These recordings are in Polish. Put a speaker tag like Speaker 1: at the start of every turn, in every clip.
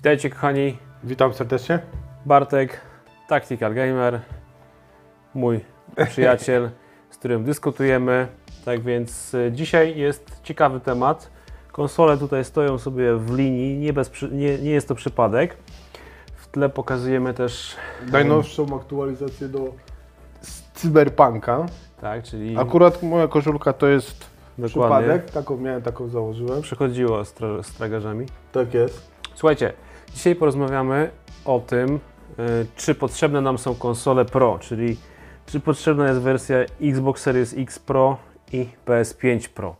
Speaker 1: Witajcie kochani,
Speaker 2: Witam serdecznie.
Speaker 1: Bartek, Tactical Gamer, mój przyjaciel, z którym dyskutujemy. Tak więc y, dzisiaj jest ciekawy temat. Konsole tutaj stoją sobie w linii, nie, bez, nie, nie jest to przypadek. W tle pokazujemy też,
Speaker 2: Najnowszą aktualizację do Cyberpunka.
Speaker 1: tak, czyli
Speaker 2: Akurat moja koszulka to jest
Speaker 1: dokładnie
Speaker 2: przypadek. Taką miałem, taką założyłem.
Speaker 1: przychodziło z, tra- z tragarzami.
Speaker 2: Tak jest.
Speaker 1: Słuchajcie, dzisiaj porozmawiamy o tym, y, czy potrzebne nam są konsole Pro, czyli czy potrzebna jest wersja Xbox Series X Pro i PS5 Pro.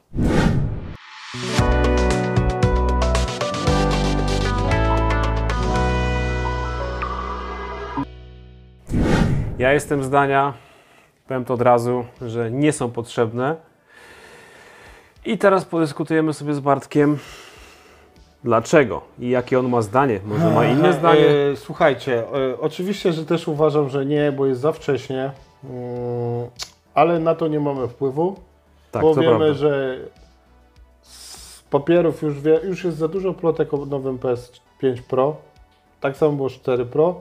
Speaker 1: Ja jestem zdania, powiem to od razu, że nie są potrzebne. I teraz podyskutujemy sobie z Bartkiem, dlaczego i jakie on ma zdanie. Może ma inne zdanie?
Speaker 2: E, słuchajcie, e, oczywiście, że też uważam, że nie, bo jest za wcześnie. Mm, ale na to nie mamy wpływu.
Speaker 1: Tak,
Speaker 2: bo wiemy,
Speaker 1: prawda.
Speaker 2: że z papierów już, wie, już jest za dużo plotek o nowym PS5 Pro. Tak samo było 4 Pro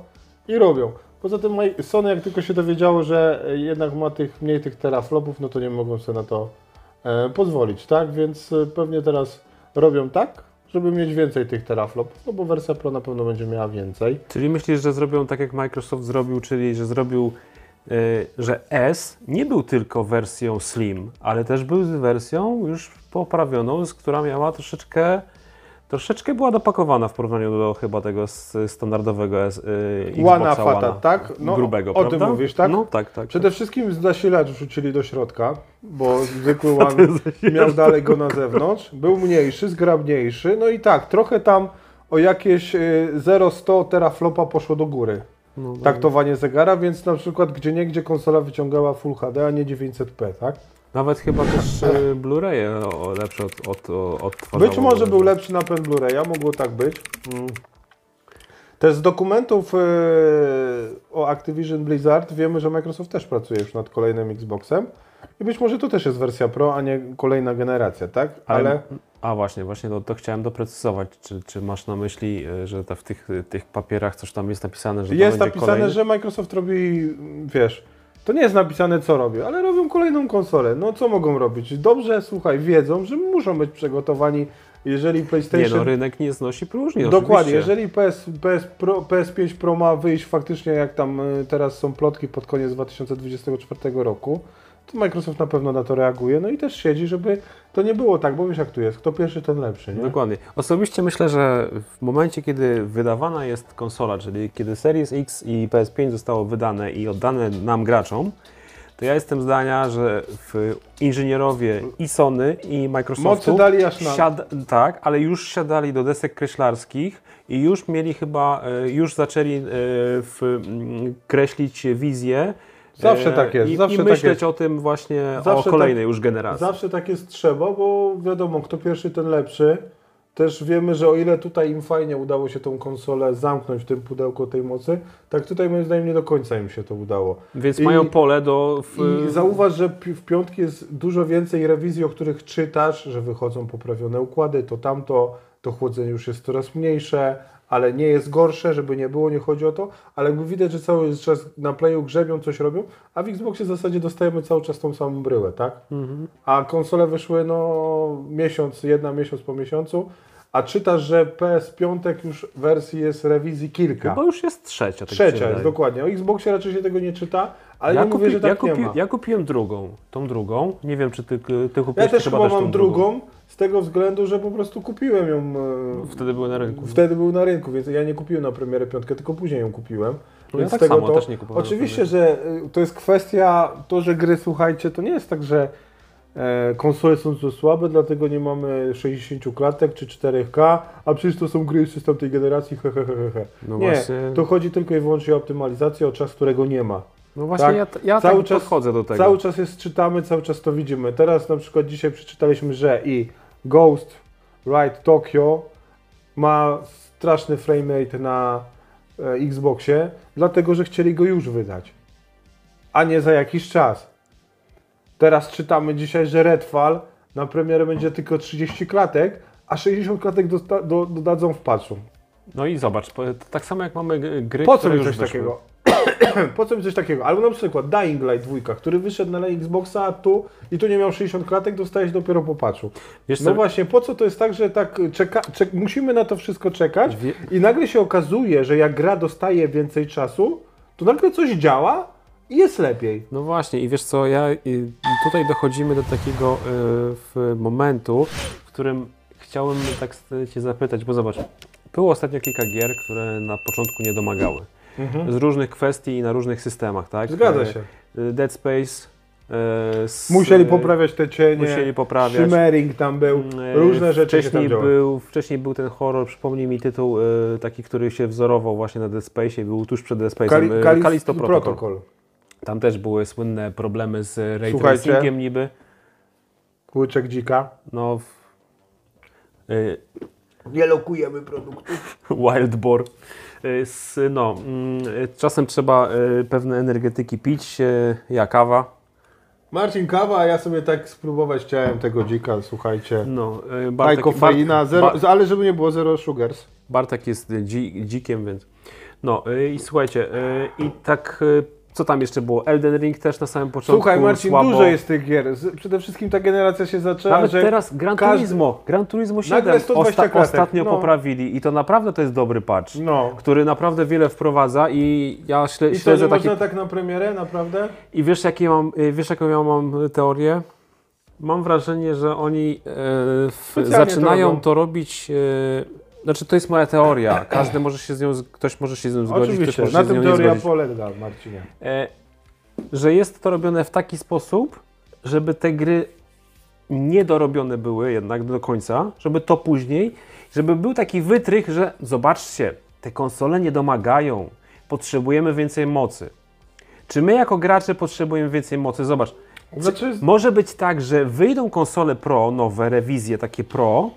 Speaker 2: i robią. Poza tym Sony jak tylko się dowiedziało, że jednak ma tych mniej tych teraflopów, no to nie mogą sobie na to e, pozwolić, tak? Więc pewnie teraz robią tak, żeby mieć więcej tych teraflopów, no bo wersja Pro na pewno będzie miała więcej.
Speaker 1: Czyli myślisz, że zrobią tak jak Microsoft zrobił, czyli że zrobił, y, że S nie był tylko wersją Slim, ale też był wersją już poprawioną, która miała troszeczkę, troszeczkę była dopakowana w porównaniu do chyba tego standardowego S, y,
Speaker 2: Łana fata, tak? No,
Speaker 1: grubego,
Speaker 2: o tym
Speaker 1: prawda?
Speaker 2: mówisz, tak?
Speaker 1: No tak, tak.
Speaker 2: Przede wszystkim zasilacz wrzucili do środka, bo zwykły łan miał dalej go na zewnątrz. Był mniejszy, zgrabniejszy. No i tak, trochę tam o jakieś y, 0,100 teraflopa poszło do góry.
Speaker 1: No, no.
Speaker 2: Taktowanie zegara, więc na przykład gdzie niegdzie konsola wyciągała Full HD, a nie 900p, tak?
Speaker 1: Nawet chyba też y, Blu-raye o, lepsze od, od, od.
Speaker 2: Być może był lepszy napęd Blu-raya, mogło tak być. Mm. Też z dokumentów y, o Activision Blizzard wiemy, że Microsoft też pracuje już nad kolejnym Xboxem. I być może to też jest wersja Pro, a nie kolejna generacja, tak? Ale,
Speaker 1: A właśnie, właśnie to, to chciałem doprecyzować. Czy, czy masz na myśli, y, że w tych, tych papierach coś tam jest napisane, że
Speaker 2: jest napisane,
Speaker 1: kolejny?
Speaker 2: że Microsoft robi, wiesz, to nie jest napisane co robi, ale robią kolejną konsolę. No co mogą robić? Dobrze, słuchaj, wiedzą, że muszą być przygotowani, jeżeli
Speaker 1: Nie
Speaker 2: PlayStation...
Speaker 1: no, rynek nie znosi próżni,
Speaker 2: Dokładnie,
Speaker 1: oczywiście.
Speaker 2: jeżeli PS, PS Pro, PS5 Pro ma wyjść faktycznie, jak tam y, teraz są plotki pod koniec 2024 roku, to Microsoft na pewno na to reaguje, no i też siedzi, żeby to nie było tak, bo wiesz jak tu jest, kto pierwszy, ten lepszy, nie?
Speaker 1: Dokładnie. Osobiście myślę, że w momencie, kiedy wydawana jest konsola, czyli kiedy Series X i PS5 zostało wydane i oddane nam graczom, to ja jestem zdania, że w inżynierowie i Sony i Microsoftu
Speaker 2: Mocy dali aż na...
Speaker 1: Tak, ale już siadali do desek kreślarskich i już mieli chyba, e, już zaczęli e, w, kreślić wizję.
Speaker 2: Zawsze tak jest,
Speaker 1: I,
Speaker 2: zawsze
Speaker 1: i
Speaker 2: tak
Speaker 1: myśleć
Speaker 2: jest.
Speaker 1: o tym właśnie,
Speaker 2: Zawsze
Speaker 1: o kolejnej już generacji.
Speaker 2: Zawsze tak jest trzeba, bo wiadomo, kto pierwszy, ten lepszy. Też wiemy, że o ile tutaj im fajnie udało się tą konsolę zamknąć w tym pudełku tej mocy, tak tutaj moim zdaniem nie do końca im się to udało.
Speaker 1: Więc
Speaker 2: I-
Speaker 1: mają pole do... W,
Speaker 2: I zauważ, że w piątki jest dużo więcej rewizji, o których czytasz, że wychodzą poprawione układy, to tamto, to chłodzenie już jest coraz mniejsze, ale nie jest gorsze, żeby nie było, nie chodzi o to, ale jakby widać, że cały czas na playu grzebią, coś robią, a w Xboxie w zasadzie dostajemy cały czas tą samą bryłę, tak?
Speaker 1: Mhm.
Speaker 2: A konsole wyszły no miesiąc, jedna miesiąc po miesiącu, a czytasz, że PS5 już wersji jest rewizji kilka.
Speaker 1: Bo już jest trzecia. Tak
Speaker 2: Trzecia jest, dokładnie. O Xboxie raczej się tego nie czyta, ale
Speaker 1: ja,
Speaker 2: nie mówię,
Speaker 1: kupi-
Speaker 2: że tak
Speaker 1: ja,
Speaker 2: nie
Speaker 1: kupi-
Speaker 2: ma.
Speaker 1: ja kupiłem drugą, tą drugą. Nie wiem, czy ty, ty
Speaker 2: Ja
Speaker 1: kupiłeś
Speaker 2: też
Speaker 1: chyba
Speaker 2: chyba
Speaker 1: też tą
Speaker 2: mam drugą, z tego względu, że po prostu kupiłem ją. e,
Speaker 1: Wtedy były na rynku.
Speaker 2: Wtedy był na rynku, więc ja nie kupiłem na premierę piątkę, tylko później ją kupiłem.
Speaker 1: No ja
Speaker 2: więc
Speaker 1: tak
Speaker 2: z tego
Speaker 1: samo
Speaker 2: to,
Speaker 1: też nie kupowałem
Speaker 2: Oczywiście, że y, to jest kwestia, to, że gry, słuchajcie, to nie jest tak, że e, konsole są za słabe, dlatego nie mamy 60 klatek czy 4K, a przecież to są gry jeszcze z tamtej generacji, he, he, he, he.
Speaker 1: No
Speaker 2: nie,
Speaker 1: właśnie,
Speaker 2: to chodzi tylko i wyłącznie o optymalizację, o czas, którego nie ma.
Speaker 1: no właśnie
Speaker 2: tak.
Speaker 1: ja, ja
Speaker 2: Cały
Speaker 1: tak
Speaker 2: czas-
Speaker 1: podchodzę do tego.
Speaker 2: Cały czas jest czytamy, cały czas to widzimy. Teraz na przykład dzisiaj przeczytaliśmy, że i Ghost Ride Tokyo ma straszny framerate na e, Xboxie, dlatego że chcieli go już wydać, a nie za jakiś czas. Teraz czytamy dzisiaj, że Redfall na premierę będzie tylko 30 klatek, a 60 klatek dosta- do, dodadzą w patchu.
Speaker 1: No i zobacz, po- tak samo jak mamy gry,
Speaker 2: Po co mi coś takiego? po co mi coś takiego? Albo na przykład Dying Light 2, który wyszedł na Xboxa, a tu i tu nie miał 60 klatek, dostałeś dopiero po patchu.
Speaker 1: Wiesz
Speaker 2: No właśnie, po co to jest tak, że tak czeka, czek, musimy na to wszystko czekać i nagle się okazuje, że jak gra dostaje więcej czasu, to nagle coś działa i jest lepiej.
Speaker 1: No właśnie, i wiesz co, ja y, tutaj dochodzimy do takiego y, momentu, w którym chciałem tak Cię zapytać, bo zobacz, było ostatnio kilka gier, które na początku nie domagały. Z różnych kwestii i na różnych systemach, tak?
Speaker 2: Zgadza
Speaker 1: E,
Speaker 2: się.
Speaker 1: y, Dead Space. y, z-
Speaker 2: Musieli
Speaker 1: y,
Speaker 2: poprawiać te cienie,
Speaker 1: Musieli poprawiać.
Speaker 2: shimmering tam był, różne rzeczy
Speaker 1: wcześniej był, wcześniej był ten horror, przypomnij mi tytuł, taki, który się wzorował właśnie na Dead Space, był tuż przed Dead Space'em,
Speaker 2: Kali, Kalisto
Speaker 1: Protocol.
Speaker 2: Protocol.
Speaker 1: Tam też były słynne problemy z ray tracingiem niby.
Speaker 2: Łyczek dzika.
Speaker 1: No, w, y,
Speaker 2: Nie lokujemy produktów.
Speaker 1: Wild Boar. Y, z, no, mm, y, czasem trzeba y, pewne energetyki pić, y, jak kawa.
Speaker 2: Marcin Kawa, a ja sobie tak spróbować chciałem tego dzika, słuchajcie.
Speaker 1: No, y,
Speaker 2: High
Speaker 1: Bartek,
Speaker 2: kofeina,
Speaker 1: Bart-
Speaker 2: zero,
Speaker 1: Ba-
Speaker 2: ale żeby nie było zero sugars.
Speaker 1: Bartek jest dzi, dzikiem, więc. No y, i słuchajcie, y, i tak y, co tam jeszcze było? Elden Ring też na samym początku.
Speaker 2: Słuchaj Marcin,
Speaker 1: słabo.
Speaker 2: dużo jest tych gier. Przede wszystkim ta generacja się zaczęła,
Speaker 1: Nawet
Speaker 2: że
Speaker 1: teraz Gran
Speaker 2: każdy-
Speaker 1: Turismo, Gran Turismo 7
Speaker 2: Nagle 120
Speaker 1: osta-
Speaker 2: klatek,
Speaker 1: ostatnio
Speaker 2: no.
Speaker 1: poprawili i to naprawdę to jest dobry patch,
Speaker 2: No.
Speaker 1: który naprawdę wiele wprowadza i ja śle,
Speaker 2: I nie
Speaker 1: śledzę takie...
Speaker 2: tak na premierę, naprawdę?
Speaker 1: I wiesz, jakie mam, y, wiesz jaką ja mam teorię? Mam wrażenie, że oni e, w,
Speaker 2: to
Speaker 1: zaczynają
Speaker 2: robią.
Speaker 1: to, robić. E, znaczy, to jest moja teoria. Każdy może się z nią, ktoś może się z nią zgodzić,
Speaker 2: Oczywiście,
Speaker 1: ktoś może
Speaker 2: na
Speaker 1: się z nią nie
Speaker 2: teoria
Speaker 1: zgodzić.
Speaker 2: polega, Marcinie.
Speaker 1: E, że jest to robione w taki sposób, żeby te gry niedorobione były jednak do końca, żeby to później, żeby był taki wytrych, że zobaczcie, te konsole nie domagają, potrzebujemy więcej mocy. Czy my jako gracze potrzebujemy więcej mocy? Zobacz,
Speaker 2: Znaczy,
Speaker 1: może być tak, że wyjdą konsole Pro, nowe rewizje takie Pro,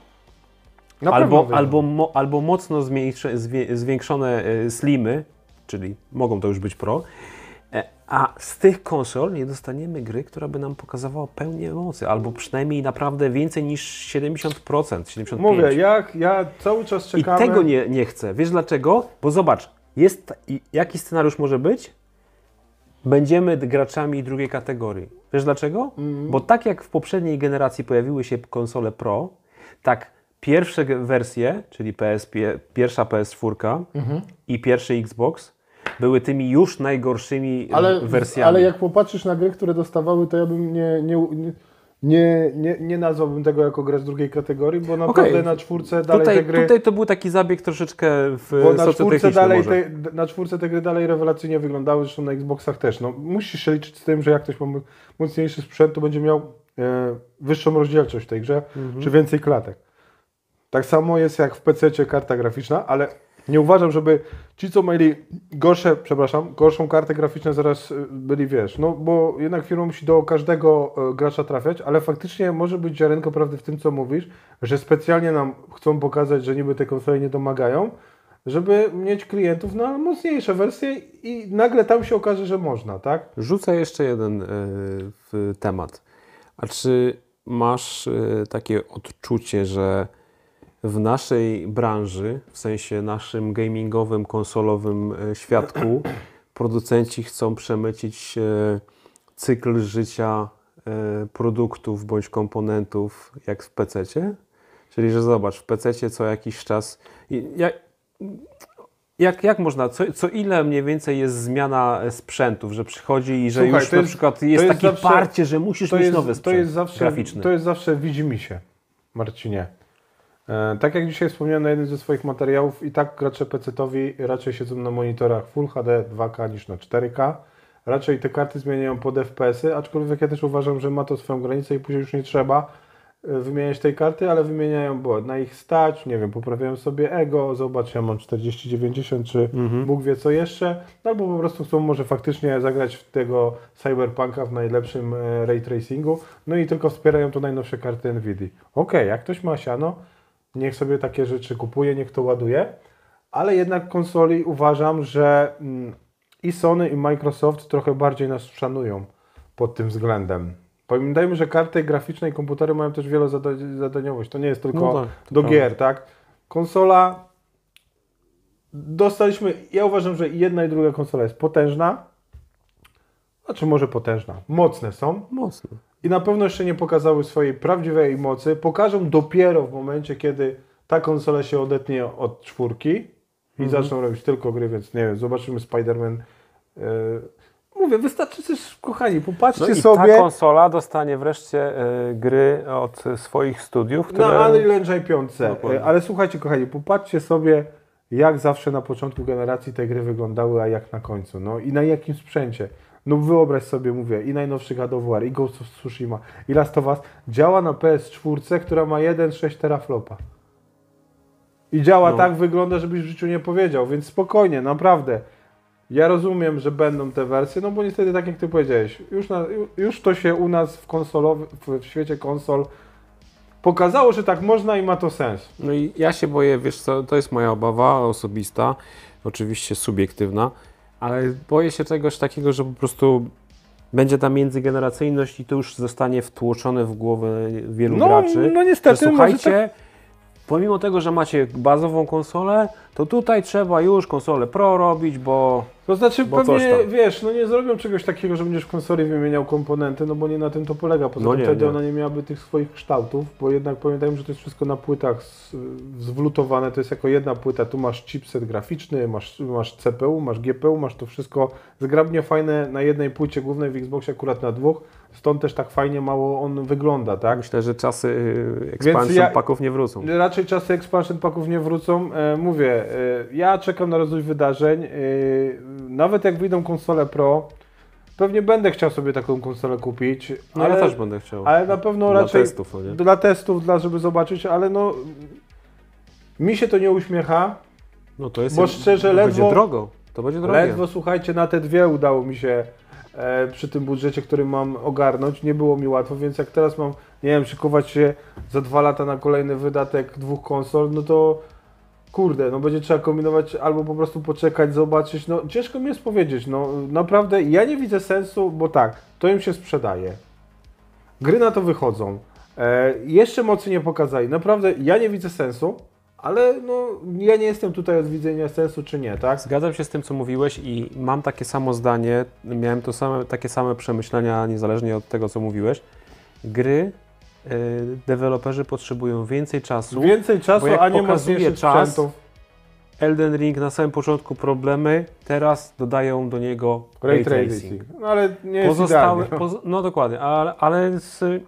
Speaker 2: na
Speaker 1: albo, albo, mo, albo mocno zmniejsze, zwie, zwiększone e, slimy, czyli mogą to już być Pro, e, a z tych konsol nie dostaniemy gry, która by nam pokazywała pełnię mocy, albo przynajmniej naprawdę więcej niż 70%, 75%.
Speaker 2: Mówię, jak ja cały czas
Speaker 1: I
Speaker 2: czekamy.
Speaker 1: tego nie, nie chcę. Wiesz dlaczego? Bo zobacz, jest, i- jaki scenariusz może być? Będziemy graczami drugiej kategorii. Wiesz dlaczego?
Speaker 2: Mhm.
Speaker 1: Bo tak jak w poprzedniej generacji pojawiły się konsole Pro, tak pierwsze wersje, czyli PS, pie- pierwsza PS4
Speaker 2: Mhm.
Speaker 1: i pierwszy Xbox, były tymi już najgorszymi
Speaker 2: ale,
Speaker 1: wersjami.
Speaker 2: ale jak popatrzysz na gry, które dostawały, to ja bym nie, nie, nie, nie, nie, nie nazwałbym tego jako grę z drugiej kategorii, bo naprawdę
Speaker 1: Okej.
Speaker 2: na czwórce dalej
Speaker 1: tutaj,
Speaker 2: te gry...
Speaker 1: tutaj to był taki zabieg troszeczkę w
Speaker 2: Bo na czwórce, dalej te, na czwórce te gry dalej rewelacyjnie wyglądały, zresztą na Xboxach też. No, musisz się liczyć z tym, że jak ktoś ma mocniejszy sprzęt, to będzie miał e, wyższą rozdzielczość w tej grze,
Speaker 1: Mhm.
Speaker 2: czy więcej klatek. Tak samo jest jak w PC karta graficzna, ale nie uważam, żeby ci, co mieli gorsze, przepraszam, gorszą kartę graficzną zaraz y, byli, wiesz, no bo jednak firma musi do każdego e, gracza trafiać, ale faktycznie może być ziarenko prawdy w tym, co mówisz, że specjalnie nam chcą pokazać, że niby te konsole nie domagają, żeby mieć klientów na mocniejsze wersje i nagle tam się okaże, że można, tak?
Speaker 1: Rzucę jeszcze jeden w temat. A czy masz takie odczucie, że w naszej branży, w sensie naszym gamingowym, konsolowym e, świadku, producenci chcą przemycić e, cykl życia e, produktów bądź komponentów jak w PC? Czyli, że zobacz, w PC co jakiś czas. Jak, jak, jak można, co, co ile mniej więcej jest zmiana sprzętów, że przychodzi i że
Speaker 2: Słuchaj,
Speaker 1: już
Speaker 2: to
Speaker 1: na
Speaker 2: jest-
Speaker 1: przykład jest
Speaker 2: to jest
Speaker 1: takie
Speaker 2: zawsze-
Speaker 1: parcie, że musisz
Speaker 2: to
Speaker 1: mieć
Speaker 2: jest,
Speaker 1: nowy
Speaker 2: to
Speaker 1: sprzęt
Speaker 2: jest zawsze,
Speaker 1: graficzny.
Speaker 2: To jest zawsze widzi się, Marcinie. E, tak jak dzisiaj wspomniałem na jednym ze swoich materiałów, i tak gracze PC-towi raczej siedzą na monitorach Full HD 2K niż na 4K. Raczej te karty zmieniają pod FPS-y, aczkolwiek ja też uważam, że ma to swoją granicę i później już nie trzeba e, wymieniać tej karty, ale wymieniają, bo na ich stać, nie wiem, poprawiają sobie ego, zobacz, ja mam 4090, czy
Speaker 1: Mhm.
Speaker 2: Bóg wie co jeszcze, no albo po prostu chcą może faktycznie zagrać w tego Cyberpunka w najlepszym e, ray tracingu, no i tylko wspierają to najnowsze karty Nvidia. Okej, jak ktoś ma siano, niech sobie takie rzeczy kupuje, niech to ładuje, ale jednak konsoli uważam, że mm, i Sony i Microsoft trochę bardziej nas szanują pod tym względem. Pamiętajmy, że karty graficzne i komputery mają też wielozadaniowość. To nie jest tylko
Speaker 1: No tak,
Speaker 2: do
Speaker 1: prawda.
Speaker 2: gier, tak? Konsola dostaliśmy, ja uważam, że jedna i druga konsola jest potężna, znaczy może potężna, mocne są
Speaker 1: Mocno.
Speaker 2: I na pewno jeszcze nie pokazały swojej prawdziwej mocy. Pokażą dopiero w momencie, kiedy ta konsola się odetnie od czwórki i zaczną robić tylko gry, więc nie wiem, zobaczymy Spider-Man. Yy, mówię, wystarczy też, kochani, popatrzcie
Speaker 1: No i
Speaker 2: sobie
Speaker 1: ta konsola dostanie wreszcie e, gry od swoich studiów, które...
Speaker 2: na Unreal Engine 5.
Speaker 1: Dokładnie.
Speaker 2: Yy, Ale słuchajcie, kochani, popatrzcie sobie, jak zawsze na początku generacji te gry wyglądały, a jak na końcu. No i na jakim sprzęcie. No wyobraź sobie, mówię, i najnowszy God of War, i Ghost of Tsushima, i Last of Us działa na PS4, która ma 1,6 teraflopa. I działa
Speaker 1: No.
Speaker 2: tak, wygląda, żebyś w życiu nie powiedział, więc spokojnie, naprawdę. Ja rozumiem, że będą te wersje, no bo niestety tak jak ty powiedziałeś, już, na, już to się u nas w konsolowy, w, w świecie konsol pokazało, że tak można i ma to sens.
Speaker 1: No i ja się boję, wiesz co, to jest moja obawa osobista, oczywiście subiektywna, ale boję się czegoś takiego, że po prostu będzie ta międzygeneracyjność i to już zostanie wtłoczone w głowę wielu
Speaker 2: No,
Speaker 1: graczy.
Speaker 2: no
Speaker 1: że
Speaker 2: niestety, może
Speaker 1: słuchajcie, pomimo tego, że macie bazową konsolę, to tutaj trzeba już konsolę Pro robić, bo
Speaker 2: To znaczy
Speaker 1: Bo
Speaker 2: pewnie, wiesz, no nie zrobią czegoś takiego, że będziesz w konsoli wymieniał komponenty, no bo nie na tym to polega. Poza
Speaker 1: No
Speaker 2: tym
Speaker 1: nie,
Speaker 2: wtedy
Speaker 1: nie.
Speaker 2: ona nie miałaby tych swoich kształtów, bo jednak pamiętajmy, że to jest wszystko na płytach zwlutowane, to jest jako jedna płyta. Tu masz chipset graficzny, masz, masz CPU, masz GPU, masz to wszystko zgrabnie fajne na jednej płycie głównej w Xboxie, akurat na dwóch, stąd też tak fajnie mało on wygląda, tak?
Speaker 1: myślę, że czasy y, expansion
Speaker 2: ja-
Speaker 1: paków nie wrócą.
Speaker 2: Raczej czasy expansion packów nie wrócą. E, mówię, e, ja czekam na rozwój wydarzeń. E, nawet jak wyjdą konsole Pro, pewnie będę chciał sobie taką konsolę kupić.
Speaker 1: No
Speaker 2: ale,
Speaker 1: ja też będę chciał.
Speaker 2: ale na pewno
Speaker 1: Dla
Speaker 2: raczej
Speaker 1: testów, nie?
Speaker 2: dla testów, dla żeby zobaczyć, ale no mi się to nie uśmiecha.
Speaker 1: No to jest
Speaker 2: Bo szczerze,
Speaker 1: to
Speaker 2: ledwo-
Speaker 1: będzie drogo. To będzie drogie.
Speaker 2: Ledwo słuchajcie, na te dwie udało mi się przy tym budżecie, który mam ogarnąć. Nie było mi łatwo, więc jak teraz mam, nie wiem, szykować się za dwa lata na kolejny wydatek dwóch konsol, no to kurde, no będzie trzeba kombinować albo po prostu poczekać, zobaczyć. No ciężko mi jest powiedzieć, no naprawdę ja nie widzę sensu, bo tak, to im się sprzedaje. Gry na to wychodzą. E, jeszcze mocy nie pokazali. Naprawdę ja nie widzę sensu, ale no ja nie jestem tutaj od widzenia sensu czy nie, tak?
Speaker 1: Zgadzam się z tym, co mówiłeś i mam takie samo zdanie, miałem to same, takie same przemyślenia, niezależnie od tego, co mówiłeś. Gry, y, deweloperzy potrzebują więcej czasu.
Speaker 2: Więcej czasu,
Speaker 1: Bo jak
Speaker 2: a nie
Speaker 1: pokazuje czas,
Speaker 2: sprzętów.
Speaker 1: Elden Ring na samym początku problemy, teraz dodają do niego
Speaker 2: Ray
Speaker 1: tracing.
Speaker 2: No ale nie jest
Speaker 1: Pozostałe,
Speaker 2: idealnie.
Speaker 1: poz, no dokładnie, ale, ale z,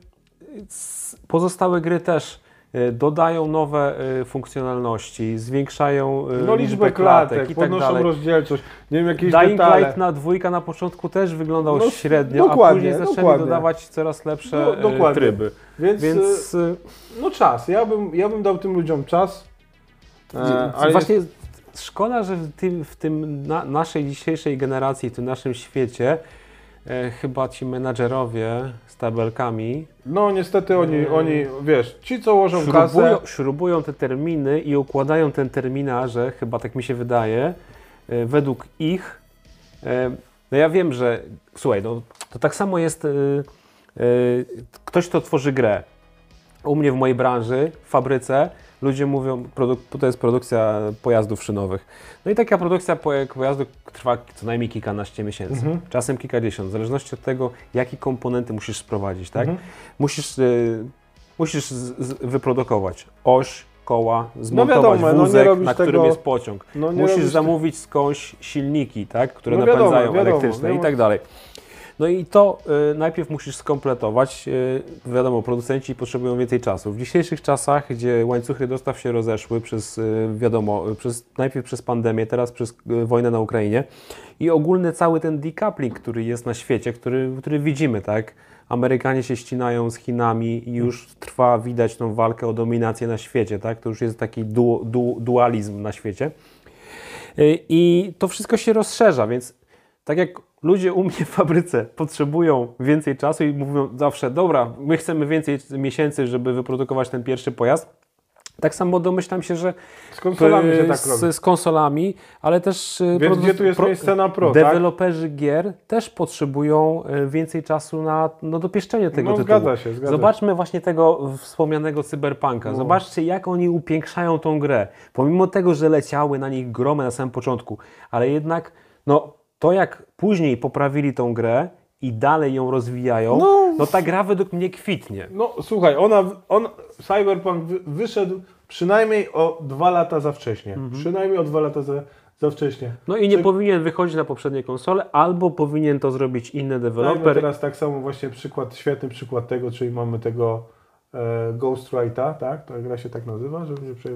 Speaker 1: z, pozostałe gry też dodają nowe y, funkcjonalności, zwiększają y,
Speaker 2: No liczbę klatek,
Speaker 1: i tak
Speaker 2: podnoszą
Speaker 1: dalej.
Speaker 2: rozdzielczość, nie wiem, jakieś
Speaker 1: Dying
Speaker 2: detale.
Speaker 1: Light na dwójka na początku też wyglądał
Speaker 2: No,
Speaker 1: średnio, a później zaczęli
Speaker 2: dokładnie.
Speaker 1: dodawać coraz lepsze
Speaker 2: No,
Speaker 1: tryby.
Speaker 2: Więc, Więc no czas, ja bym, ja bym dał tym ludziom czas. E, ale
Speaker 1: właśnie szkoda, że w tym, w tym na, naszej dzisiejszej generacji, w tym naszym świecie e, chyba ci menadżerowie z tabelkami
Speaker 2: no niestety oni,
Speaker 1: Mm.
Speaker 2: oni, wiesz, ci co łożą
Speaker 1: śrubują,
Speaker 2: kasę,
Speaker 1: śrubują te terminy i układają ten terminarze, chyba tak mi się wydaje, e, według ich. e, No ja wiem, że słuchaj, no, to tak samo jest e, ktoś, kto tworzy grę. U mnie w mojej branży, w fabryce, ludzie mówią, to jest produkcja pojazdów szynowych. No i taka produkcja po- pojazdu trwa co najmniej kilkanaście miesięcy,
Speaker 2: Mhm.
Speaker 1: czasem kilkadziesiąt, w zależności od tego, jakie komponenty musisz sprowadzić, tak?
Speaker 2: Mhm.
Speaker 1: Musisz, y, musisz z, z, wyprodukować oś, koła, zmontować
Speaker 2: No wiadomo, no nie
Speaker 1: wózek,
Speaker 2: robisz
Speaker 1: na którym
Speaker 2: tego-
Speaker 1: jest pociąg.
Speaker 2: no
Speaker 1: Musisz zamówić skądś silniki, tak, które
Speaker 2: No wiadomo,
Speaker 1: napędzają
Speaker 2: wiadomo,
Speaker 1: elektryczne
Speaker 2: wiadomo.
Speaker 1: i tak dalej. No i to y, najpierw musisz skompletować. Y, wiadomo, producenci potrzebują więcej czasu. W dzisiejszych czasach, gdzie łańcuchy dostaw się rozeszły przez, y, wiadomo, przez, najpierw przez pandemię, teraz przez wojnę na Ukrainie i ogólny cały ten decoupling, który jest na świecie, który, który widzimy, tak? Amerykanie się ścinają z Chinami i już trwa, widać tą walkę o dominację na świecie, tak? To już jest taki du, du, dualizm na świecie. I to wszystko się rozszerza, więc tak jak ludzie u mnie w fabryce potrzebują więcej czasu i mówią zawsze, dobra, my chcemy więcej miesięcy, żeby wyprodukować ten pierwszy pojazd, Tak samo domyślam się, że
Speaker 2: Z konsolami się tak
Speaker 1: z,
Speaker 2: robi.
Speaker 1: z konsolami, ale też y,
Speaker 2: Więc gdzie tu jest
Speaker 1: pro-
Speaker 2: miejsce na pro, tak?
Speaker 1: deweloperzy gier też potrzebują y, więcej czasu na no, dopieszczenie tego
Speaker 2: No,
Speaker 1: tytułu.
Speaker 2: zgadza się, zgadza
Speaker 1: Zobaczmy właśnie tego wspomnianego cyberpunka.
Speaker 2: No.
Speaker 1: Zobaczcie, jak oni upiększają tą grę. Pomimo tego, że leciały na nich gromy na samym początku, ale jednak no, to, jak później poprawili tą grę i dalej ją rozwijają,
Speaker 2: No.
Speaker 1: no, ta gra według mnie kwitnie.
Speaker 2: No słuchaj, ona, on, Cyberpunk wy, wyszedł przynajmniej o dwa lata za wcześnie.
Speaker 1: Mhm.
Speaker 2: Przynajmniej o dwa lata za, za wcześnie.
Speaker 1: No i nie
Speaker 2: Czy-
Speaker 1: powinien wychodzić na poprzednie konsole, albo powinien to zrobić inny
Speaker 2: Dajmy
Speaker 1: deweloper.
Speaker 2: teraz tak samo właśnie przykład, świetny przykład tego, czyli mamy tego e, Ghostwrite'a, tak? Ta gra się tak nazywa, żeby nie prze...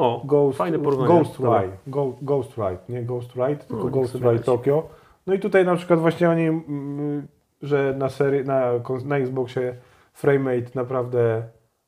Speaker 1: O,
Speaker 2: Ghost,
Speaker 1: fajne porównanie.
Speaker 2: Ghostwrite, Go, Ghostwrite, nie Ghostwrite, tylko
Speaker 1: niech sobie
Speaker 2: Ghostwrite
Speaker 1: leci.
Speaker 2: Tokyo. No i tutaj na przykład właśnie oni, mm, że na serii, na, na Xboxie FrameMate naprawdę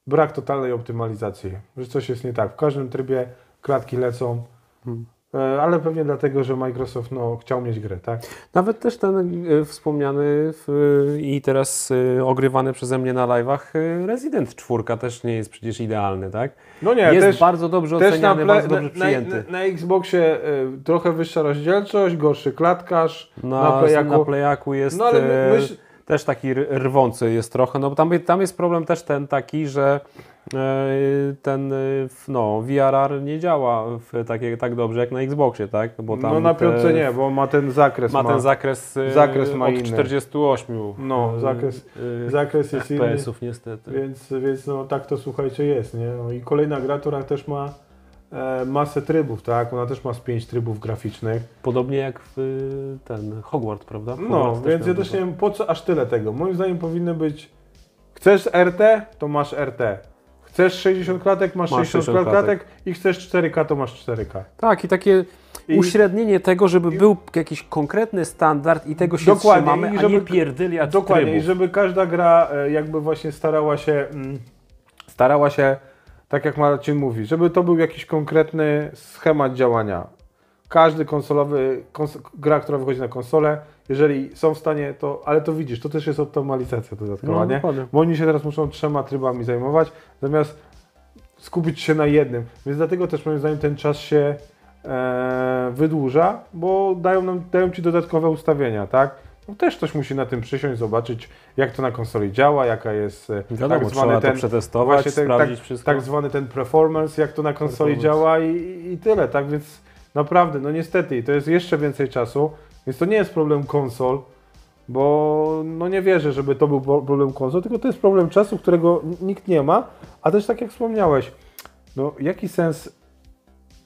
Speaker 2: brak totalnej optymalizacji, że coś jest nie tak. W każdym trybie klatki lecą,
Speaker 1: Hmm.
Speaker 2: E, ale pewnie dlatego, że Microsoft no, chciał mieć grę, tak?
Speaker 1: Nawet też ten e, wspomniany w, i teraz e, ogrywany przeze mnie na live'ach e, Resident 4 też nie jest przecież idealny, tak?
Speaker 2: No nie,
Speaker 1: jest
Speaker 2: też,
Speaker 1: bardzo dobrze
Speaker 2: też na,
Speaker 1: oceniany,
Speaker 2: ple-
Speaker 1: bardzo dobrze
Speaker 2: na,
Speaker 1: przyjęty.
Speaker 2: na, na Xboxie y, trochę wyższa rozdzielczość, gorszy klatkarz,
Speaker 1: Na,
Speaker 2: na
Speaker 1: na,
Speaker 2: Playaku.
Speaker 1: Playaku jest
Speaker 2: No ale my-
Speaker 1: e,
Speaker 2: myśl-
Speaker 1: też taki rwący jest trochę, no bo tam, tam jest problem też ten taki, że e, ten e, no, VRR nie działa w takie, tak dobrze jak na Xboxie, tak? Bo tam
Speaker 2: no na
Speaker 1: te-
Speaker 2: piątce nie, bo ma ten zakres.
Speaker 1: Ma ten zakres, e,
Speaker 2: zakres ma
Speaker 1: od
Speaker 2: inny.
Speaker 1: 48
Speaker 2: No,
Speaker 1: e,
Speaker 2: zakres-
Speaker 1: e,
Speaker 2: Zakres jest inny,
Speaker 1: FPS-ów niestety.
Speaker 2: więc, więc no tak to słuchajcie jest, nie? No i kolejna gra, która też ma e, masę trybów, tak? Ona też ma z pięć trybów graficznych.
Speaker 1: Podobnie jak w ten Hogwarts, prawda?
Speaker 2: No,
Speaker 1: Hogwarts
Speaker 2: więc ja też nie wiem, po co aż tyle tego. Moim zdaniem powinny być, chcesz RT, to masz RT. Chcesz 60 klatek, masz,
Speaker 1: Masz
Speaker 2: 60,
Speaker 1: 60
Speaker 2: klatek. i chcesz 4K, to masz 4K.
Speaker 1: Tak, i takie
Speaker 2: I-
Speaker 1: uśrednienie tego, żeby
Speaker 2: i-
Speaker 1: był jakiś konkretny standard i tego się
Speaker 2: Dokładnie,
Speaker 1: trzymamy,
Speaker 2: i
Speaker 1: a
Speaker 2: żeby-
Speaker 1: nie pierdyliać
Speaker 2: Dokładnie, i
Speaker 1: trybów.
Speaker 2: żeby każda gra e, jakby właśnie starała się, mm, starała się, tak jak Marcin mówi, żeby to był jakiś konkretny schemat działania. Każdy konsolowy, kons gra, która wychodzi na konsolę, jeżeli są w stanie, to, ale to widzisz, to też jest optymalizacja dodatkowa,
Speaker 1: No,
Speaker 2: nie?
Speaker 1: dokładnie.
Speaker 2: Bo oni się teraz muszą trzema trybami zajmować, zamiast skupić się na jednym. Więc dlatego też moim zdaniem ten czas się e, wydłuża, bo dają, nam, dają Ci dodatkowe ustawienia, tak? No też ktoś musi na tym przysiąść, zobaczyć jak to na konsoli działa, jaka jest e,
Speaker 1: Wiadomo,
Speaker 2: tak zwany
Speaker 1: to
Speaker 2: ten,
Speaker 1: przetestować,
Speaker 2: ten-
Speaker 1: sprawdzić
Speaker 2: tak,
Speaker 1: wszystko.
Speaker 2: tak zwany ten performance, jak to na konsoli działa i, i tyle, tak? Więc naprawdę, no niestety, to jest jeszcze więcej czasu, więc to nie jest problem konsol, bo no nie wierzę, żeby to był problem konsol, tylko to jest problem czasu, którego nikt nie ma, a też tak jak wspomniałeś, no jaki sens,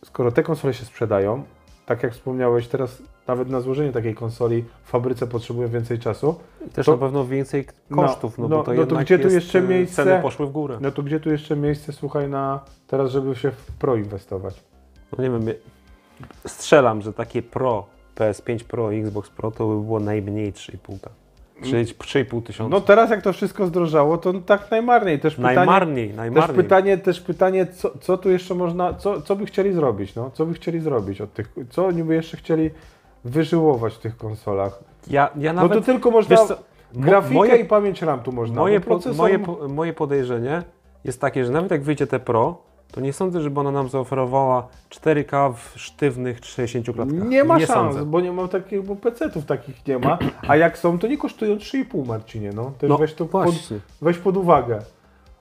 Speaker 2: skoro te konsole się sprzedają, tak jak wspomniałeś, teraz nawet na złożenie takiej konsoli w fabryce potrzebuje więcej czasu,
Speaker 1: I też
Speaker 2: to-
Speaker 1: na pewno więcej kosztów, no,
Speaker 2: no,
Speaker 1: bo to
Speaker 2: no to gdzie tu
Speaker 1: jest,
Speaker 2: jeszcze
Speaker 1: e,
Speaker 2: miejsce?
Speaker 1: Ceny poszły w górę.
Speaker 2: no to gdzie tu jeszcze miejsce, słuchaj, na teraz, żeby się w Pro inwestować?
Speaker 1: No nie wiem, strzelam, że takie Pro, PS5 Pro i Xbox Pro to by było najmniej 3,5. tak. 3,5 tysiąca.
Speaker 2: No teraz jak to wszystko zdrożało, to tak najmarniej. Też pytanie,
Speaker 1: najmarniej,
Speaker 2: też
Speaker 1: najmarniej.
Speaker 2: pytanie, też pytanie co, co tu jeszcze można, co, co by chcieli zrobić, no? Co by chcieli zrobić od tych, co oni by jeszcze chcieli wyżyłować w tych konsolach?
Speaker 1: Ja, ja
Speaker 2: No
Speaker 1: nawet,
Speaker 2: to tylko można,
Speaker 1: co,
Speaker 2: grafikę
Speaker 1: moje-
Speaker 2: i pamięć RAM tu można,
Speaker 1: Moje, po,
Speaker 2: procesor...
Speaker 1: moje, moje podejrzenie jest takie, że nawet jak wyjdzie te Pro, to nie sądzę, żeby ona nam zaoferowała 4K w sztywnych 60 klatkach.
Speaker 2: Nie ma szans,
Speaker 1: sądzę.
Speaker 2: bo nie ma takich, bo PC-ów takich nie ma, a jak są, to nie kosztują 3,5 Marcinie, no. Też
Speaker 1: No
Speaker 2: weź to pod, weź pod uwagę.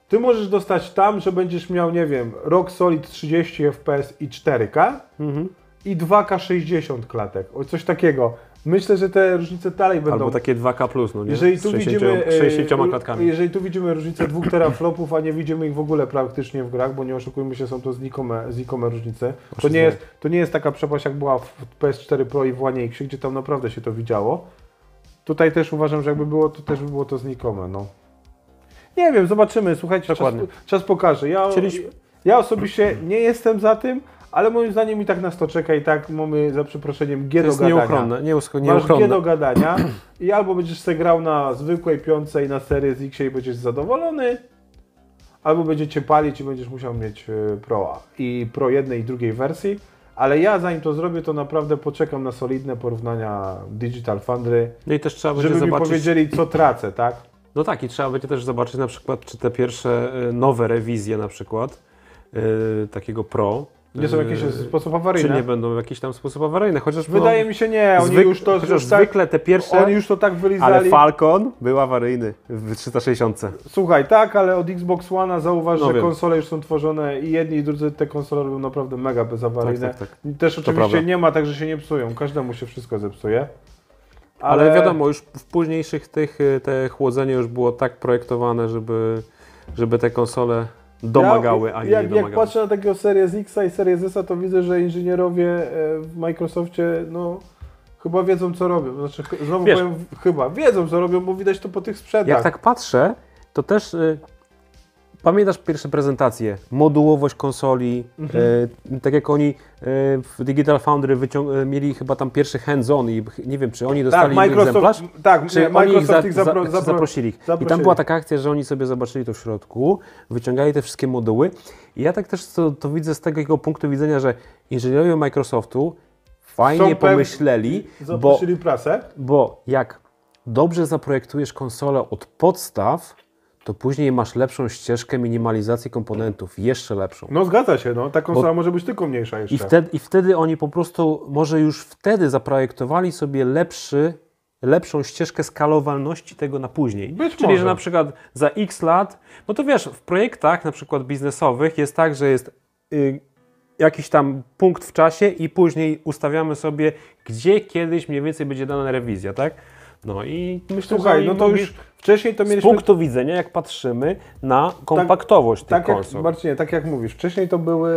Speaker 2: Ty możesz dostać tam, że będziesz miał, nie wiem, Rock Solid 30 FPS i 4K
Speaker 1: Mhm.
Speaker 2: i 2K 60 klatek, o coś takiego. Myślę, że te różnice dalej będą.
Speaker 1: Albo takie 2K+, no nie?
Speaker 2: jeżeli tu
Speaker 1: 60,
Speaker 2: widzimy, e,
Speaker 1: 60 klatkami.
Speaker 2: jeżeli tu widzimy różnicę dwóch teraflopów, a nie widzimy ich w ogóle praktycznie w grach, bo nie oszukujmy się, są to znikome, znikome różnice. To nie, jest, to nie jest taka przepaść, jak była w PS4 Pro i w One X, gdzie tam naprawdę się to widziało. Tutaj też uważam, że jakby było, to też by było to znikome, no. Nie wiem, zobaczymy, słuchajcie, czas, czas pokaże. Ja,
Speaker 1: Chcieliśmy-
Speaker 2: ja osobiście nie jestem za tym, ale moim zdaniem i tak nas to czeka i tak mamy za przeproszeniem G
Speaker 1: To
Speaker 2: do
Speaker 1: jest
Speaker 2: gadania.
Speaker 1: nieuchronne, nieuch-
Speaker 2: Masz G
Speaker 1: nieuchronne.
Speaker 2: do gadania i albo będziesz sobie grał na zwykłej piątce i na Series X i będziesz zadowolony, albo będziecie palić i będziesz musiał mieć y, Pro i Pro jednej i drugiej wersji. Ale ja zanim to zrobię, to naprawdę poczekam na solidne porównania Digital Foundry,
Speaker 1: No i też trzeba będzie
Speaker 2: żeby mi
Speaker 1: zobaczyć,
Speaker 2: powiedzieli, co tracę, tak?
Speaker 1: No tak, i trzeba będzie też zobaczyć na przykład, czy te pierwsze y, nowe rewizje na przykład y, takiego Pro.
Speaker 2: Nie są jakieś
Speaker 1: y,
Speaker 2: w sposób
Speaker 1: Czy
Speaker 2: awaryjny?
Speaker 1: nie będą w jakiś tam sposób awaryjne, chociaż
Speaker 2: Wydaje mi się nie, oni już to
Speaker 1: chociaż
Speaker 2: już tak,
Speaker 1: zwykle te pierwsze,
Speaker 2: oni już to tak wylizali.
Speaker 1: ale Falcon był awaryjny w 360.
Speaker 2: Słuchaj, tak, ale od Xbox One'a zauważ,
Speaker 1: No
Speaker 2: że
Speaker 1: wiem.
Speaker 2: konsole już są tworzone i jedni i drudzy te konsole robią naprawdę mega bezawaryjne.
Speaker 1: Tak, tak, tak.
Speaker 2: Też oczywiście nie ma tak, że się nie psują, każdemu się wszystko zepsuje.
Speaker 1: Ale, wiadomo, już w późniejszych tych y, te chłodzenie już było tak projektowane, żeby, żeby te konsole domagały,
Speaker 2: ja,
Speaker 1: a nie
Speaker 2: jak,
Speaker 1: nie
Speaker 2: jak
Speaker 1: domagały.
Speaker 2: patrzę na takiego Series X i Series S, to widzę, że inżynierowie e, w Microsoftie, no chyba wiedzą co robią. Znaczy, znowu
Speaker 1: Wiesz-
Speaker 2: powiem chyba, wiedzą co robią, bo widać to po tych sprzętach.
Speaker 1: Jak tak patrzę, to też y, pamiętasz pierwsze prezentacje, modułowość konsoli,
Speaker 2: Mhm.
Speaker 1: y, tak jak oni y, w Digital Foundry wycią- y, mieli chyba tam pierwszy hands-on i nie wiem, czy oni
Speaker 2: tak,
Speaker 1: dostali
Speaker 2: Microsoft,
Speaker 1: egzemplarz,
Speaker 2: tak,
Speaker 1: czy
Speaker 2: nie,
Speaker 1: oni ich,
Speaker 2: Microsoft
Speaker 1: za,
Speaker 2: ich
Speaker 1: za,
Speaker 2: zapro,
Speaker 1: czy
Speaker 2: zapro,
Speaker 1: zaprosili. I
Speaker 2: zaprosili.
Speaker 1: tam była taka akcja, że oni sobie zobaczyli to w środku, wyciągali te wszystkie moduły i ja tak też to, to widzę z tego punktu widzenia, że inżynierowie Microsoftu fajnie
Speaker 2: Są
Speaker 1: pomyśleli, bo
Speaker 2: Zaprosili prasę.
Speaker 1: bo jak dobrze zaprojektujesz konsolę od podstaw, to później masz lepszą ścieżkę minimalizacji komponentów, jeszcze lepszą.
Speaker 2: No zgadza się, no ta konsola może być tylko mniejsza jeszcze.
Speaker 1: I wtedy, I wtedy oni po prostu, może już wtedy zaprojektowali sobie lepszy, lepszą ścieżkę skalowalności tego na później.
Speaker 2: Być
Speaker 1: Czyli,
Speaker 2: może.
Speaker 1: że na przykład za x lat, bo to wiesz, w projektach na przykład biznesowych jest tak, że jest y, jakiś tam punkt w czasie i później ustawiamy sobie, gdzie kiedyś mniej więcej będzie dana rewizja, tak? No i myślę, że
Speaker 2: Słuchaj,
Speaker 1: oni
Speaker 2: no to już wcześniej to
Speaker 1: z
Speaker 2: mieliśmy...
Speaker 1: punktu widzenia, jak patrzymy na kompaktowość tych
Speaker 2: Tak jak,
Speaker 1: konsol.
Speaker 2: Marcinie, tak jak mówisz, wcześniej to były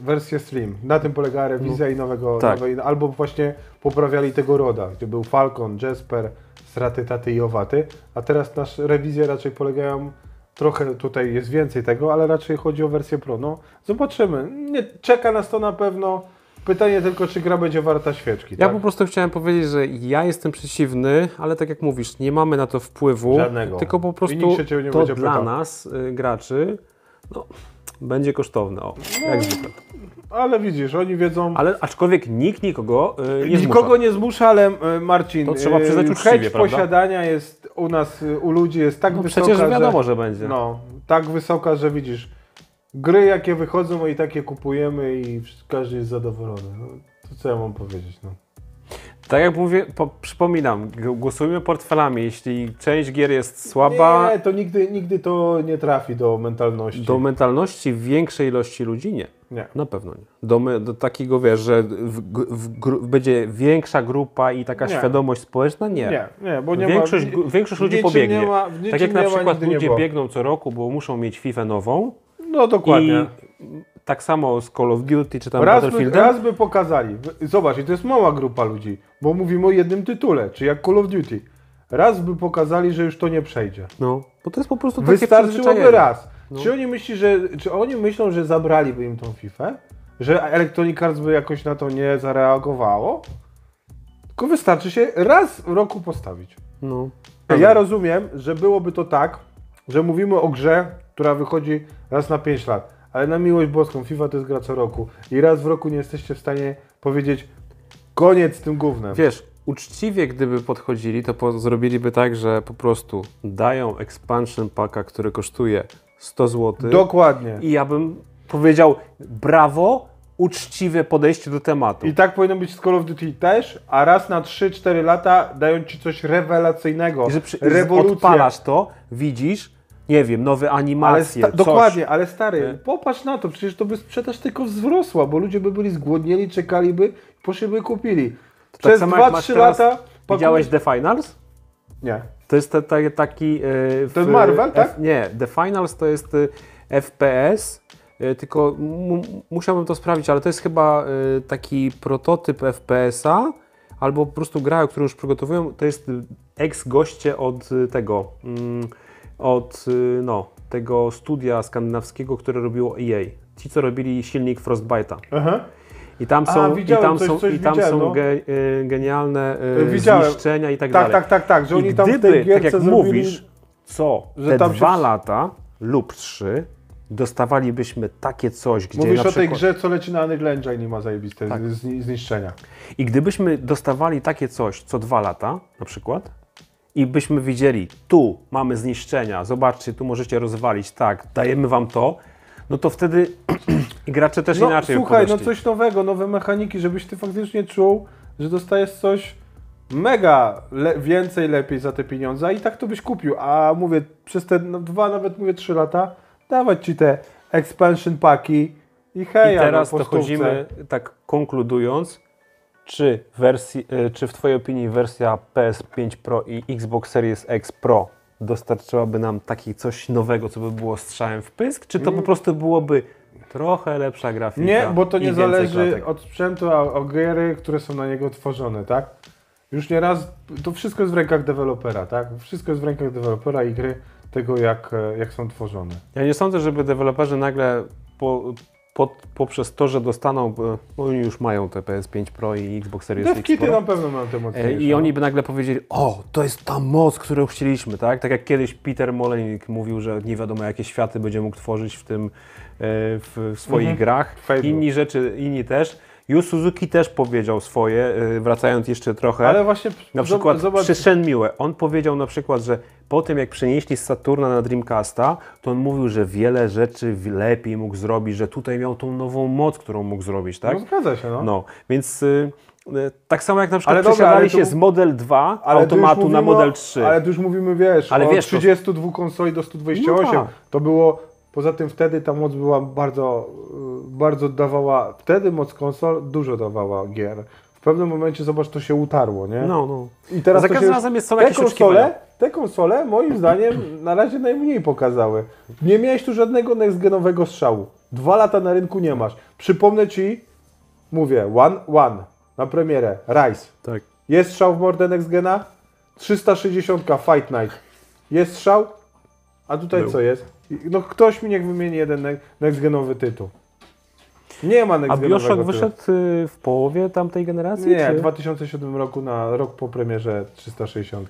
Speaker 2: e, wersje Slim. Na tym polegała rewizja i nowego,
Speaker 1: tak.
Speaker 2: nowej, albo właśnie poprawiali tego roda, gdzie był Falcon, Jasper, Straty, Taty i Owaty, a teraz nasze rewizje raczej polegają, trochę tutaj jest więcej tego, ale raczej chodzi o wersję Pro. No, zobaczymy. Nie, czeka nas to na pewno. Pytanie tylko, czy gra będzie warta świeczki.
Speaker 1: Ja
Speaker 2: tak?
Speaker 1: po prostu chciałem powiedzieć, że ja jestem przeciwny, ale tak jak mówisz, nie mamy na to wpływu.
Speaker 2: Żadnego.
Speaker 1: Tylko po prostu to dla
Speaker 2: pytał.
Speaker 1: nas, y, graczy, no, będzie kosztowne. O,
Speaker 2: No,
Speaker 1: jak zwykle.
Speaker 2: Ale widzisz, oni wiedzą...
Speaker 1: Ale aczkolwiek nikt nikogo y, nie
Speaker 2: Nikogo
Speaker 1: zmusza.
Speaker 2: nie zmusza, ale e, Marcin,
Speaker 1: To trzeba przyznać
Speaker 2: e,
Speaker 1: uczciwie,
Speaker 2: chęć
Speaker 1: prawda?
Speaker 2: posiadania jest u nas, e, u ludzi jest tak
Speaker 1: No
Speaker 2: wysoka,
Speaker 1: przecież wiadomo,
Speaker 2: że,
Speaker 1: że będzie.
Speaker 2: no, tak wysoka, że widzisz, gry jakie wychodzą i takie kupujemy i każdy jest zadowolony. No, to co ja mam powiedzieć, no.
Speaker 1: Tak jak mówię, po, przypominam, głosujmy portfelami. Jeśli część gier jest słaba,
Speaker 2: Nie, to nigdy, nigdy to nie trafi do mentalności.
Speaker 1: do mentalności większej ilości ludzi nie.
Speaker 2: Nie.
Speaker 1: Na pewno nie. Do, my, do takiego, wiesz, że w, w, gru- będzie większa grupa i taka
Speaker 2: Nie.
Speaker 1: świadomość społeczna? Nie.
Speaker 2: Nie, nie, bo nie
Speaker 1: większość,
Speaker 2: ma...
Speaker 1: większość
Speaker 2: w
Speaker 1: ludzi pobiegnie.
Speaker 2: Nie ma, w
Speaker 1: tak jak na przykład ludzie biegną co roku, bo muszą mieć FIFA nową.
Speaker 2: No dokładnie.
Speaker 1: I tak samo z Call of Duty czy tam
Speaker 2: Raz by,
Speaker 1: Battlefieldem.
Speaker 2: raz by pokazali. Zobacz, i to jest mała grupa ludzi, bo mówimy o jednym tytule, czy jak Call of Duty. Raz by pokazali, że już to nie przejdzie.
Speaker 1: No, bo to jest po prostu takie
Speaker 2: Wystarczyłoby raz.
Speaker 1: No.
Speaker 2: Czy oni myśli, że czy oni myślą, że zabraliby im tą FIFA? Że Electronic Arts by jakoś na to nie zareagowało? Tylko wystarczy się raz w roku postawić.
Speaker 1: No.
Speaker 2: Ja rozumiem, że byłoby to tak, że mówimy o grze, która wychodzi raz na 5 lat, ale na miłość boską FIFA to jest gra co roku i raz w roku nie jesteście w stanie powiedzieć koniec z tym gównem.
Speaker 1: Wiesz, uczciwie gdyby podchodzili, to po, zrobiliby tak, że po prostu dają expansion packa, który kosztuje 100 zł
Speaker 2: Dokładnie.
Speaker 1: i ja bym powiedział brawo, uczciwe podejście do tematu.
Speaker 2: I tak powinno być z Call of Duty też, a raz na 3-4 lata dają ci coś rewelacyjnego.
Speaker 1: I że przy,
Speaker 2: Rewolucję.
Speaker 1: odpalasz to, widzisz, nie wiem, nowe
Speaker 2: Ale
Speaker 1: animacje, coś.
Speaker 2: dokładnie, ale stary,
Speaker 1: Nie?
Speaker 2: popatrz na to, przecież to by sprzedaż tylko wzrosła, bo ludzie by byli zgłodnieli, czekaliby, poszliby kupili.
Speaker 1: Tak
Speaker 2: Przez
Speaker 1: samo jak masz
Speaker 2: 2-3
Speaker 1: teraz-
Speaker 2: lata
Speaker 1: Widziałeś
Speaker 2: pakujesz-
Speaker 1: The Finals?
Speaker 2: Nie.
Speaker 1: To jest te, taki... e, w-
Speaker 2: To jest Marvel, tak?
Speaker 1: F, nie, The Finals to jest e, FPS, e, tylko mu, musiałbym to sprawdzić, ale to jest chyba taki prototyp FPS-a, albo po prostu gra, którą już przygotowują, to jest ex-goście od tego, mm, od e, no, tego studia skandynawskiego, które robiło EA. Ci, co robili silnik Frostbite'a.
Speaker 2: Aha.
Speaker 1: I tam
Speaker 2: A,
Speaker 1: są, i
Speaker 2: widziałem
Speaker 1: tam
Speaker 2: coś-
Speaker 1: są,
Speaker 2: coś
Speaker 1: i tam są
Speaker 2: no.
Speaker 1: ge, e, genialne e,
Speaker 2: Widziałem.
Speaker 1: zniszczenia i tak,
Speaker 2: Tak,
Speaker 1: dalej.
Speaker 2: tak, tak, tak, że
Speaker 1: I
Speaker 2: oni tam
Speaker 1: gdyby, tak jak
Speaker 2: zrobili...
Speaker 1: mówisz, co
Speaker 2: że
Speaker 1: te
Speaker 2: tam się
Speaker 1: dwa
Speaker 2: wsz-
Speaker 1: lata lub trzy dostawalibyśmy takie coś, gdzie
Speaker 2: Mówisz
Speaker 1: na
Speaker 2: o tej
Speaker 1: przykład...
Speaker 2: grze, co leci na Unreal Engine i ma zajebiste
Speaker 1: Tak.
Speaker 2: zni- zniszczenia.
Speaker 1: I gdybyśmy dostawali takie coś co dwa lata na przykład i byśmy widzieli, tu mamy zniszczenia, zobaczcie, tu możecie rozwalić, tak, dajemy wam to, no to wtedy gracze też
Speaker 2: No
Speaker 1: inaczej
Speaker 2: słuchaj, no
Speaker 1: podeszli.
Speaker 2: coś nowego, nowe mechaniki, żebyś ty faktycznie czuł, że dostajesz coś mega le więcej, lepiej za te pieniądze, a i tak to byś kupił. A mówię, przez te no, dwa, nawet mówię trzy lata, dawać ci te expansion paki i hej,
Speaker 1: I teraz
Speaker 2: no, po
Speaker 1: dochodzimy, tak konkludując, czy, wersji, e, czy w Twojej opinii wersja PS5 Pro i Xbox Series X Pro dostarczyłaby nam taki coś nowego, co by było strzałem w pysk, czy to po prostu byłoby trochę lepsza grafika?
Speaker 2: Mm. Nie, bo to nie zależy
Speaker 1: klatek?
Speaker 2: od sprzętu, a o gry, które są na niego tworzone, tak? Już nieraz, to wszystko jest w rękach dewelopera, tak? Wszystko jest w rękach dewelopera i gry tego, jak, e, jak są tworzone.
Speaker 1: Ja nie sądzę, żeby deweloperzy nagle po, po, poprzez to, że dostaną, bo oni już mają te PS5 Pro i Xbox Series X Pro,
Speaker 2: na pewno mają te
Speaker 1: E,
Speaker 2: mocniejsze.
Speaker 1: I oni by nagle powiedzieli, o, to jest ta moc, którą chcieliśmy, tak? Tak jak kiedyś Peter Molyneux mówił, że nie wiadomo jakie światy będzie mógł tworzyć w tym, e, w swoich
Speaker 2: Mhm.
Speaker 1: grach. Inni rzeczy, inni też. Yu Suzuki też powiedział swoje, e, wracając jeszcze trochę.
Speaker 2: Ale właśnie
Speaker 1: Na przykład
Speaker 2: zobacz,
Speaker 1: przy Shenmue, on powiedział na przykład, że po tym jak przenieśli z Saturna na Dreamcasta, to on mówił, że wiele rzeczy lepiej mógł zrobić, że tutaj miał tą nową moc, którą mógł zrobić, tak?
Speaker 2: no zgadza się, no.
Speaker 1: No, więc y, y, tak samo jak na przykład
Speaker 2: Ale dobra,
Speaker 1: przesiadali
Speaker 2: tu-
Speaker 1: się z Model 2
Speaker 2: Ale tu już
Speaker 1: automatu na
Speaker 2: mówimy
Speaker 1: Model
Speaker 2: o-
Speaker 1: 3.
Speaker 2: Ale tu już mówimy, wiesz,
Speaker 1: Ale
Speaker 2: o
Speaker 1: wiesz, to-
Speaker 2: 32 konsoli do 128.
Speaker 1: No tak.
Speaker 2: To było, poza tym wtedy ta moc była bardzo, y, bardzo dawała, wtedy moc konsol dużo dawała gier. W pewnym momencie, zobacz, to się utarło, nie?
Speaker 1: No, no.
Speaker 2: I teraz
Speaker 1: Za każdym razem jest, są jakieś
Speaker 2: konsole, te konsole, moim zdaniem, na razie najmniej pokazały. Nie miałeś tu żadnego next-genowego strzału. Dwa lata na rynku nie masz. Przypomnę Ci, mówię, One One na premierę, Rise.
Speaker 1: Tak.
Speaker 2: Jest strzał w mordę Next Gena? 360 Fight Night. Jest strzał? A tutaj
Speaker 1: Był.
Speaker 2: co jest? No ktoś mi niech wymieni jeden ne- Next Genowy tytuł. Nie ma
Speaker 1: A
Speaker 2: Next
Speaker 1: Bioshock
Speaker 2: Genowego
Speaker 1: wyszedł y, w połowie tamtej generacji?
Speaker 2: Nie, w 2007 roku na rok po premierze 360.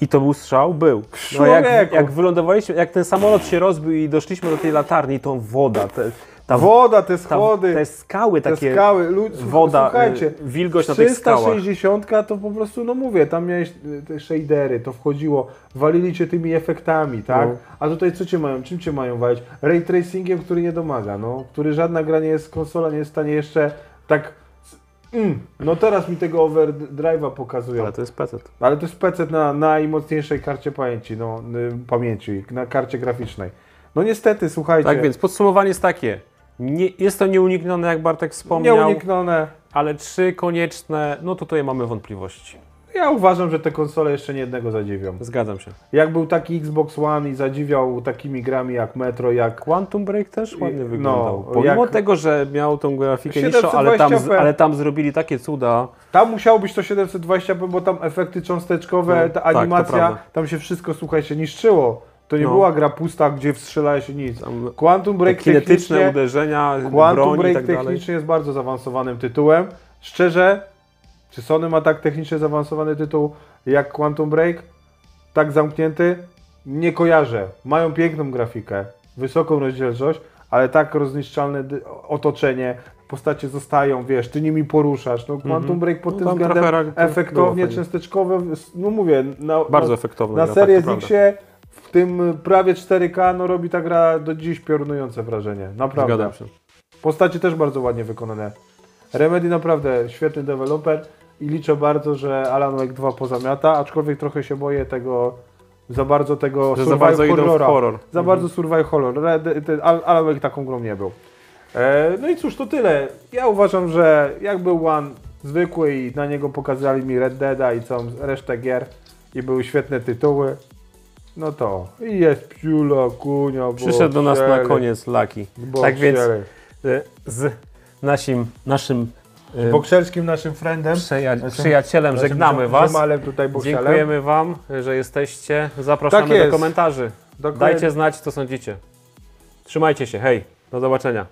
Speaker 1: I to był strzał? Był. No jak, jak wylądowaliśmy, jak ten samolot się rozbił i doszliśmy do tej latarni, tą woda, te, ta,
Speaker 2: Woda, te
Speaker 1: ta,
Speaker 2: schody,
Speaker 1: te skały
Speaker 2: te
Speaker 1: takie,
Speaker 2: skały, lud...
Speaker 1: woda,
Speaker 2: słuchajcie,
Speaker 1: y, wilgoć na tych skałach.
Speaker 2: 360 to po prostu, no mówię, tam miałeś y, te shadery, to wchodziło, walili cię tymi efektami, tak?
Speaker 1: No.
Speaker 2: A tutaj co cię mają, czym cię mają walić? Ray tracingiem, który nie domaga, no, który żadna gra nie jest, konsola nie jest w stanie jeszcze tak, mm, no teraz mi tego overdrive'a pokazują,
Speaker 1: Ale to jest PC.
Speaker 2: ale to jest PC na najmocniejszej karcie pamięci, no, y, pamięci, na karcie graficznej. No niestety, słuchajcie,
Speaker 1: Tak więc podsumowanie jest takie. Nie, jest to nieuniknione, jak Bartek wspomniał,
Speaker 2: nieuniknione.
Speaker 1: ale czy konieczne, no to tutaj mamy wątpliwości.
Speaker 2: Ja uważam, że te konsole jeszcze nie jednego zadziwią.
Speaker 1: Zgadzam się.
Speaker 2: Jak był taki Xbox One i zadziwiał takimi grami jak Metro, jak
Speaker 1: Quantum Break też ładnie
Speaker 2: no,
Speaker 1: wyglądał. Pomimo
Speaker 2: jak-
Speaker 1: tego, że miał tą grafikę niższą, ale tam,
Speaker 2: 720p.
Speaker 1: ale tam zrobili takie cuda.
Speaker 2: tam musiało być to 720p, bo tam efekty cząsteczkowe,
Speaker 1: No,
Speaker 2: ta
Speaker 1: tak,
Speaker 2: animacja,
Speaker 1: prawda.
Speaker 2: tam się wszystko, słuchaj, się niszczyło. To nie
Speaker 1: No.
Speaker 2: była gra pusta, gdzie wstrzela się nic. Quantum Break
Speaker 1: kinetyczne uderzenia,
Speaker 2: Quantum
Speaker 1: i
Speaker 2: Break
Speaker 1: tak dalej.
Speaker 2: technicznie jest bardzo zaawansowanym tytułem. Szczerze, czy Sony ma tak technicznie zaawansowany tytuł jak Quantum Break? Tak zamknięty? Nie kojarzę. Mają piękną grafikę, wysoką rozdzielczość, ale tak rozniszczalne otoczenie, postacie zostają, wiesz, ty nimi poruszasz. No Quantum
Speaker 1: Mhm.
Speaker 2: Break pod
Speaker 1: No
Speaker 2: tym względem efektownie, częsteczkowe, no mówię, na,
Speaker 1: Bardzo
Speaker 2: na,
Speaker 1: efektowne.
Speaker 2: na
Speaker 1: gra,
Speaker 2: serię
Speaker 1: tak,
Speaker 2: w tym prawie 4K, no robi ta gra do dziś piorunujące wrażenie. Naprawdę.
Speaker 1: Zgadzam się.
Speaker 2: Postacie też bardzo ładnie wykonane. Remedy naprawdę świetny deweloper i liczę bardzo, że Alan Wake 2 pozamiata, aczkolwiek trochę się boję tego, za bardzo tego
Speaker 1: Że za
Speaker 2: survival
Speaker 1: bardzo idą w
Speaker 2: horrora.
Speaker 1: horror.
Speaker 2: Za bardzo survival horror. Alan Wake taką grą nie był. E, no i cóż, to tyle. Ja uważam, że jak był One zwykły i na niego pokazali mi Red Deada i całą resztę gier i były świetne tytuły, no to i jest Piula, Kunia,
Speaker 1: Przyszedł do nas na koniec Laki. Tak więc y, z naszym, naszym y,
Speaker 2: Bokselskim naszym friendem.
Speaker 1: przyja
Speaker 2: naszym-
Speaker 1: przyjacielem
Speaker 2: naszym
Speaker 1: żegnamy Was. Dziękujemy Wam, że jesteście. Zapraszamy
Speaker 2: Tak
Speaker 1: do
Speaker 2: jest.
Speaker 1: komentarzy.
Speaker 2: Dokładnie.
Speaker 1: Dajcie znać, co sądzicie. Trzymajcie się. Hej, do zobaczenia.